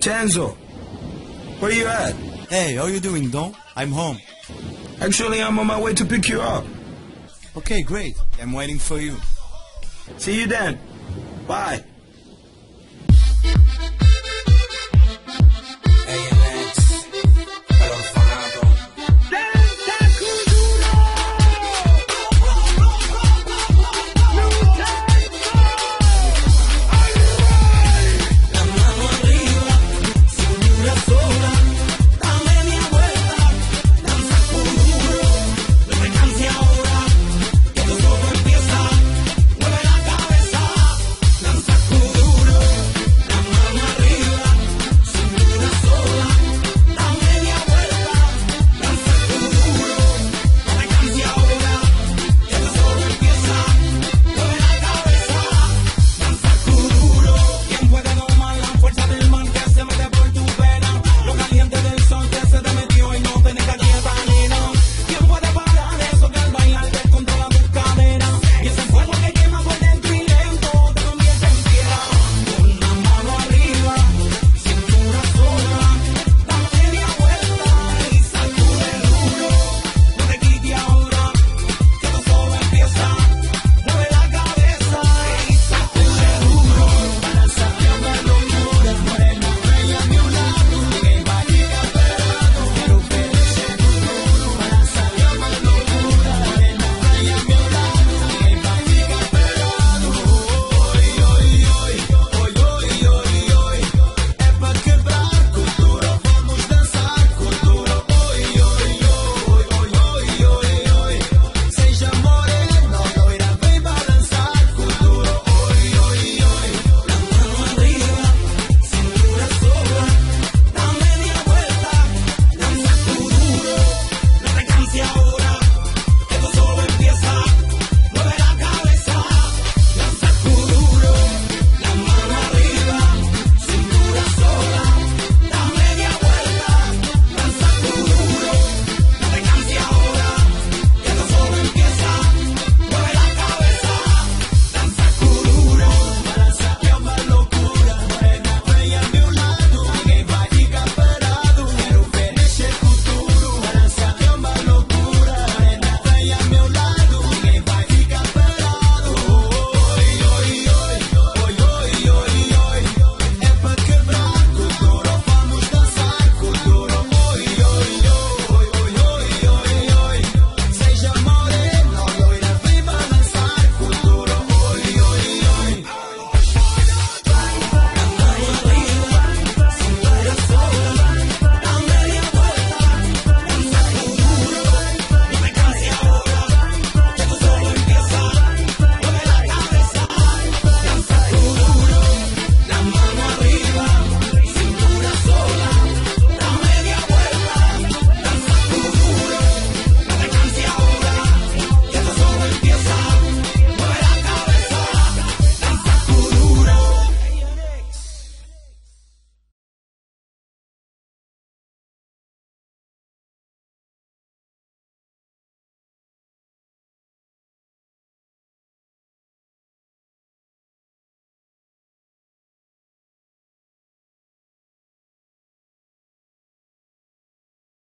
Tenzo, where you at? Hey, how you doing, Don? I'm home. Actually, I'm on my way to pick you up. Okay, great. I'm waiting for you. See you then. Bye.